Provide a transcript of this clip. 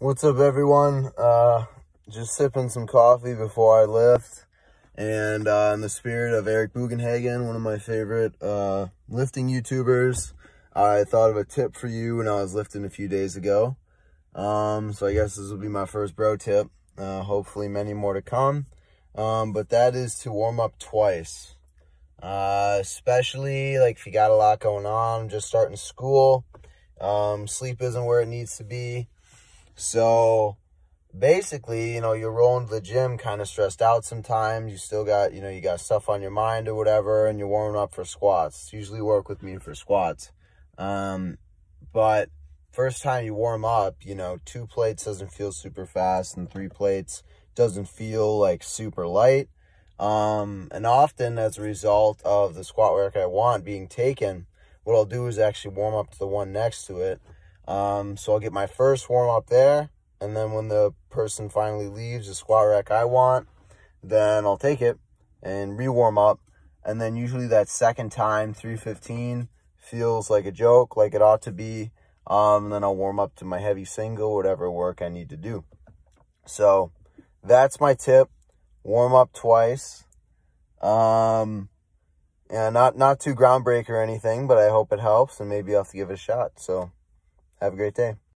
What's up, everyone? Uh, just sipping some coffee before I lift. And uh, in the spirit of Eric Bugenhagen, one of my favorite uh, lifting YouTubers, I thought of a tip for you when I was lifting a few days ago. Um, so I guess this will be my first bro tip. Uh, hopefully many more to come. Um, but that is to warm up twice. Uh, especially like if you got a lot going on, just starting school. Um, sleep isn't where it needs to be. So basically, you know, you're rolling to the gym kind of stressed out sometimes. You still got, you know, you got stuff on your mind or whatever, and you're warming up for squats. usually work with me for squats. Um, but first time you warm up, you know, two plates doesn't feel super fast, and three plates doesn't feel like super light. Um, and often as a result of the squat work I want being taken, what I'll do is actually warm up to the one next to it. Um, so I'll get my first warm up there and then when the person finally leaves the squat rack I want, then I'll take it and re-warm up. And then usually that second time, 315, feels like a joke, like it ought to be. Um, and then I'll warm up to my heavy single, whatever work I need to do. So that's my tip. Warm up twice. Um, yeah, not, not too groundbreaker or anything, but I hope it helps and maybe I'll have to give it a shot. So have a great day.